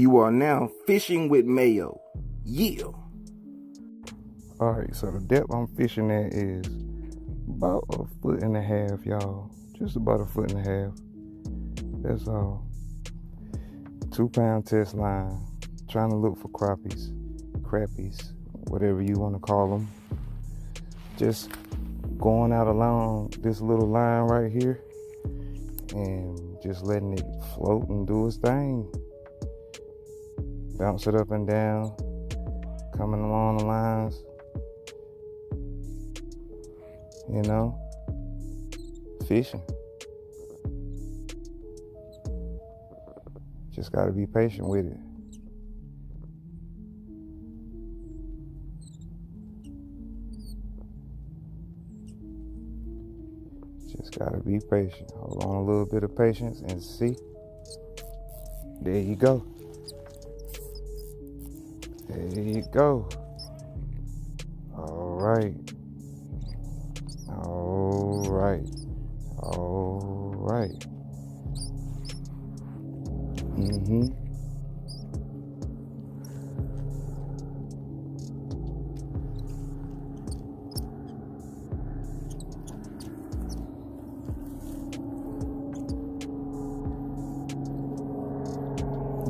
You are now fishing with Mayo. Yeah. All right, so the depth I'm fishing at is about a foot and a half, y'all. Just about a foot and a half. That's all. Two pound test line. Trying to look for crappies, crappies, whatever you want to call them. Just going out along this little line right here and just letting it float and do its thing. Bounce it up and down, coming along the lines. You know, fishing. Just got to be patient with it. Just got to be patient. Hold on a little bit of patience and see. There you go. There you go. All right. All right. All right. Mm-hmm.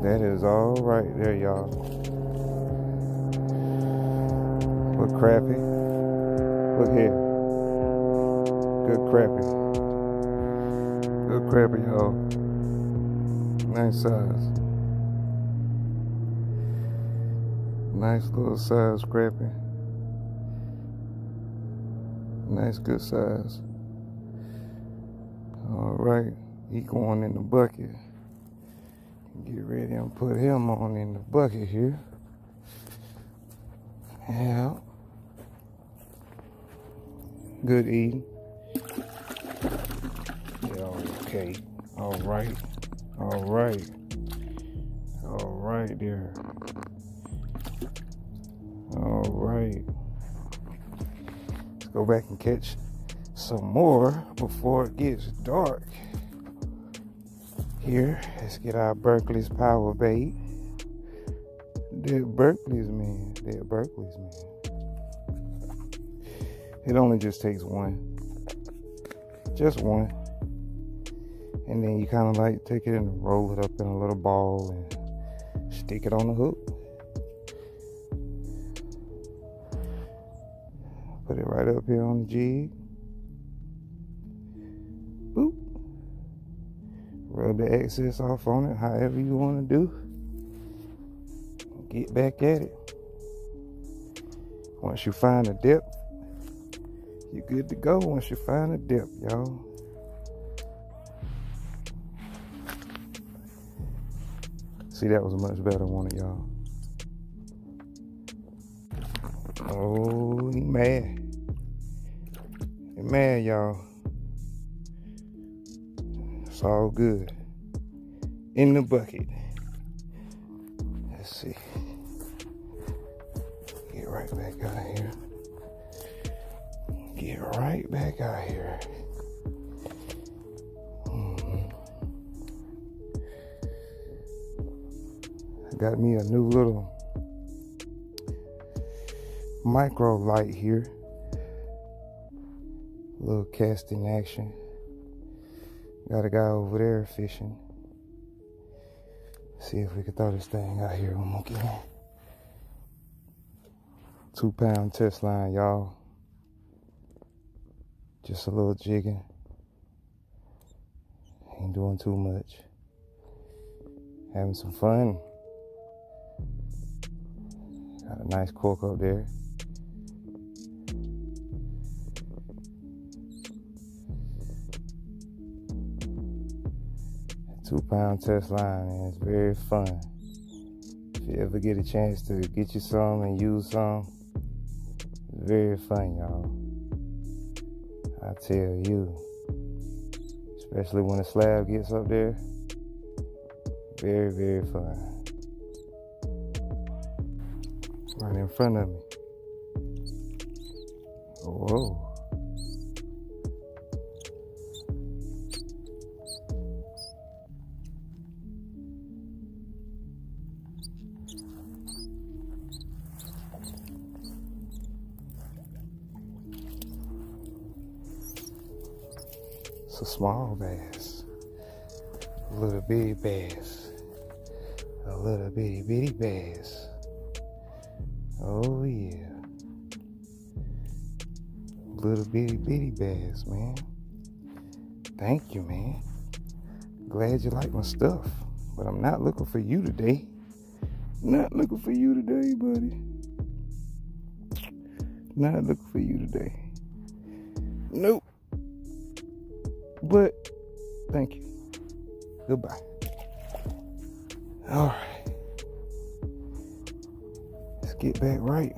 That is all right there, y'all. Crappie. Look here. Good crappie. Good crappie, y'all. Nice size. Nice little size crappie. Nice good size. All right, he going in the bucket. Get ready and put him on in the bucket here. Yeah. Good eating. Okay. All right. All right. All right there. All right. Let's go back and catch some more before it gets dark. Here, let's get our Berkley's power bait. They're Berkley's man. They're Berkley's man. It only just takes one. Just one. And then you kind of like take it and roll it up in a little ball and stick it on the hook. Put it right up here on the jig. Boop. Rub the excess off on it, however you want to do. Get back at it. Once you find a depth, you're good to go once you find a depth, y'all. See, that was a much better, one of y'all. Oh. He mad, y'all. It's all good. In the bucket. Let's see. Get right back out of here. Get right back out here. Mhm. Got me a new little micro light here. little casting action. Got a guy over there fishing. See if we can throw this thing out here one more again. Two pound test line, y'all. Just a little jigging. Ain't doing too much. Having some fun. Got a nice cork up there. Two pound test line, and it's very fun. If you ever get a chance to get you some and use some, very fun, y'all. I tell you, especially when the slab gets up there, very, very fun. Right in front of me. Whoa. A small bass. A little bitty bass. A little bitty bitty bass. Oh yeah. Little bitty bitty bass, man. Thank you, man. Glad you like my stuff. But I'm not looking for you today. Not looking for you today, buddy. Not looking for you today. Nope. But thank you. Goodbye. All right. Let's get back right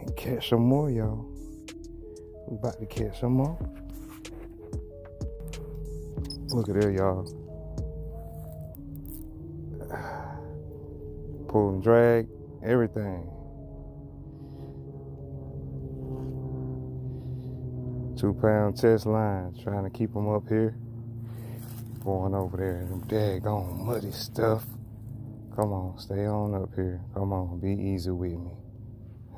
and catch some more, y'all. We about to catch some more. Look at there, y'all. Pull and drag, everything. Two pound test line, trying to keep them up here. Going over there, them daggone muddy stuff. Come on, stay on up here. Come on, be easy with me.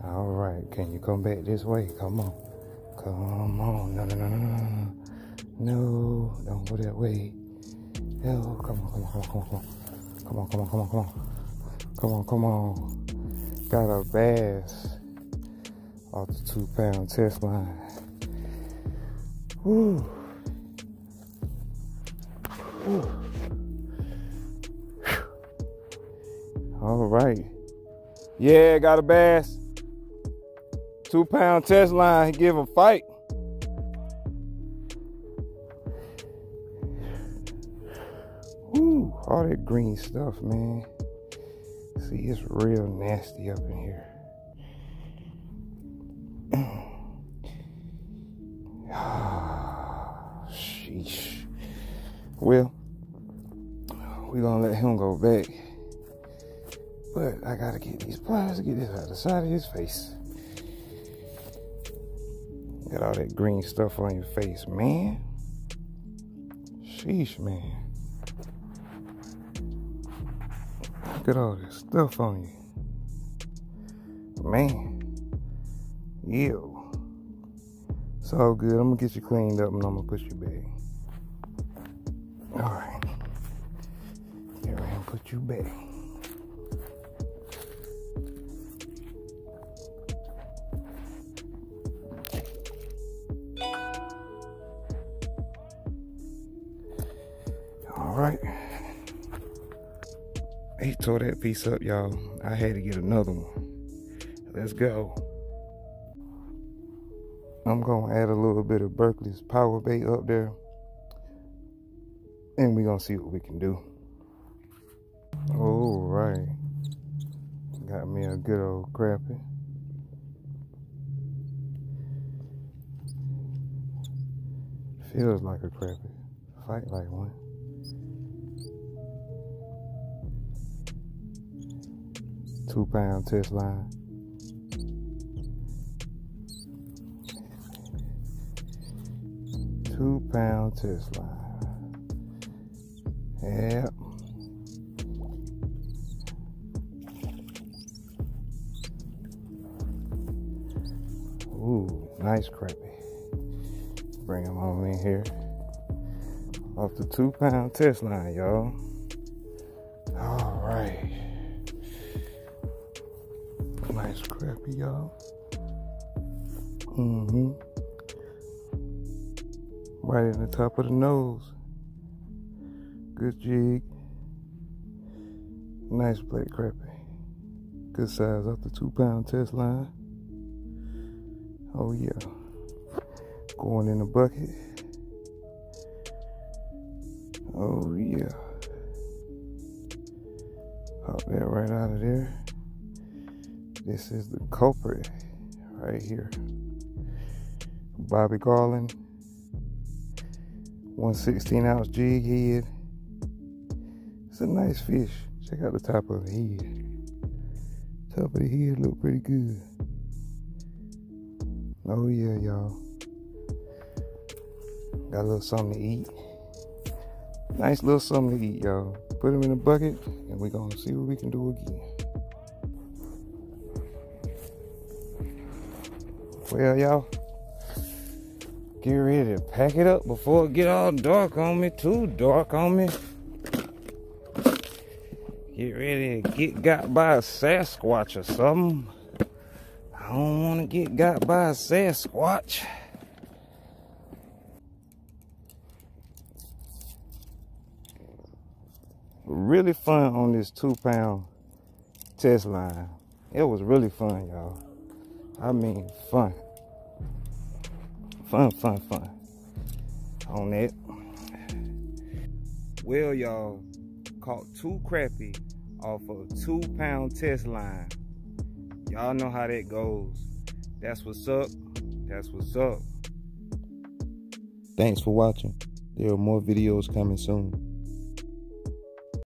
All right, can you come back this way? Come on. Come on. No, no, no, no, no. No, don't go that way. No, come on, come on, come on, come on. Come on, come on, come on, come on. Come on, come on. Got a bass off the two pound test line. Woo. Woo. All right. Yeah, got a bass. Two pound test line. Give a fight. Ooh, all that green stuff, man. See, it's real nasty up in here. Well, we gonna let him go back. But I gotta get these pliers to get this out of the side of his face. Got all that green stuff on your face, man. Sheesh, man. Look at all this stuff on you. Man. Ew. It's all good. I'm gonna get you cleaned up and I'm gonna put you back. Put you back. Alright. He tore that piece up, y'all. I had to get another one. Let's go. I'm gonna add a little bit of Berkley's power bait up there. And we're gonna see what we can do. All right. Got me a good old crappie. Feels like a crappie. Fight like one. Two pound test line. Two pound test line. Yep. Nice crappie. Bring him on in here. Off the two pound test line, y'all. All right. Nice crappie, y'all. Mm-hmm. Right in the top of the nose. Good jig. Nice black crappie. Good size off the two pound test line. Oh yeah. Going in the bucket. Oh yeah. Pop that right out of there. This is the culprit right here. Bobby Garland. 116 ounce jig head. It's a nice fish. Check out the top of the head. Top of the head look pretty good. Oh yeah, y'all. Got a little something to eat. Nice little something to eat, y'all. put them in a bucket, and we're gonna see what we can do again. Well, y'all, get ready to pack it up before it get all dark on me, too dark on me. Get ready to get got by a Sasquatch or something. I don't want to get got by a Sasquatch. Really fun on this two pound test line. It was really fun, y'all. I mean, fun. Fun, fun, fun. On that. Well, y'all, caught two crappie off a two pound test line. Y'all know how that goes. That's what's up. That's what's up. Thanks for watching. There are more videos coming soon.